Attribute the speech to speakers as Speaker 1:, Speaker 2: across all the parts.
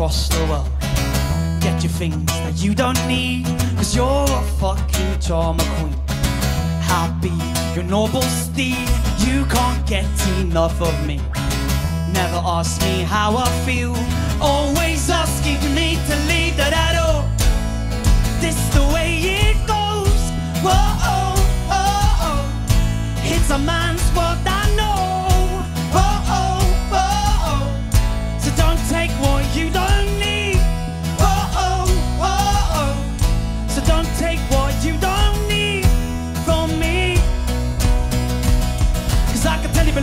Speaker 1: across the world. Get your things that you don't need, cause you're a fucking drama queen. Happy, your noble steed, you can't get enough of me. Never ask me how I feel, always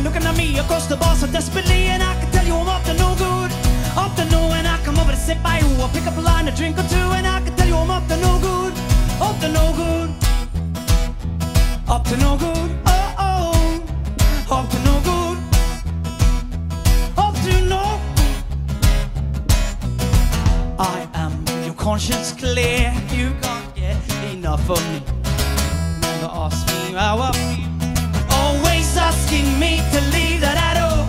Speaker 1: looking at me across the bar so desperately, and I can tell you I'm up to no good. Up to no, and I come over to sit by you. I'll pick up a line, a drink or two, and I can tell you I'm up to no good. Up to no good. Up to no good. Oh, oh. Up to no good. Up to no I am your conscience clear. You can't get enough of me. Never ask me how I feel. Asking me to leave that at all.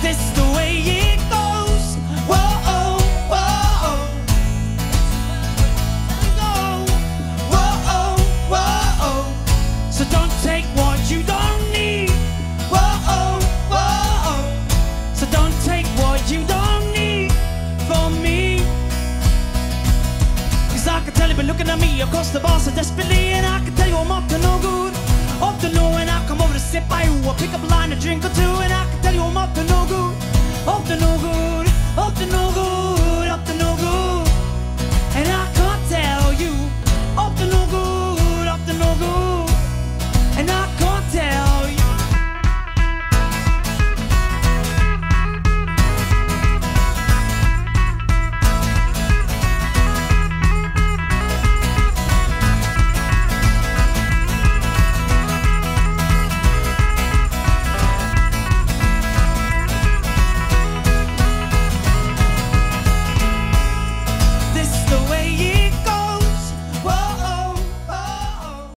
Speaker 1: This the way it goes. Whoa, oh, whoa, oh. Go. Whoa, oh, whoa, oh. So don't take what you don't need. Whoa, oh, whoa, oh. So don't take what you don't need from me. Cause I can tell you've been looking at me across the bar so desperately, and I can tell drink or two,